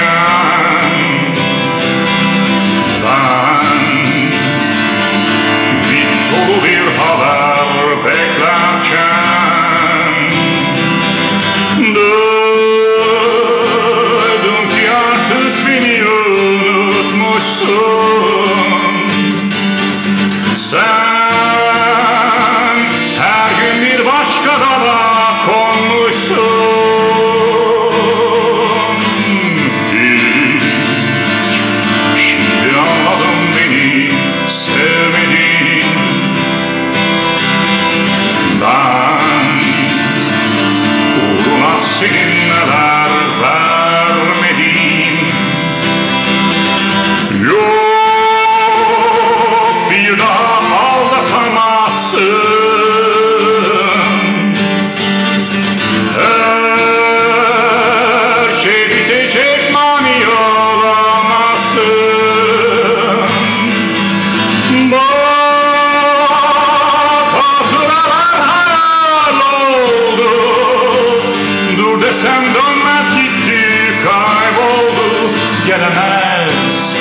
Yeah. Dur desem dönmez gitti kayboldu. Gelemez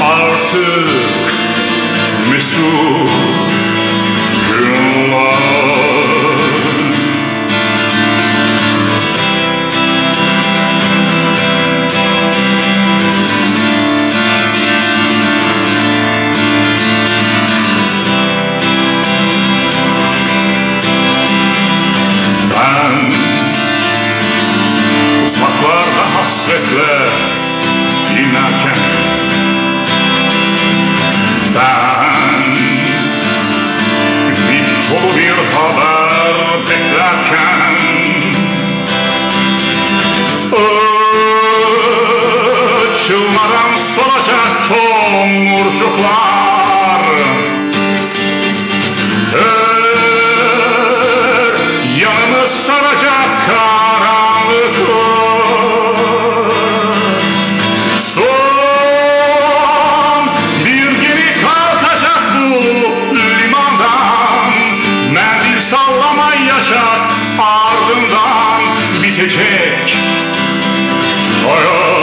artık mesut Tutacak tomurcuklar Kör yanımı saracak karanlık Son bir gemi kalkacak bu limandan. Mendil sallamayacak ardından bitecek. Hayat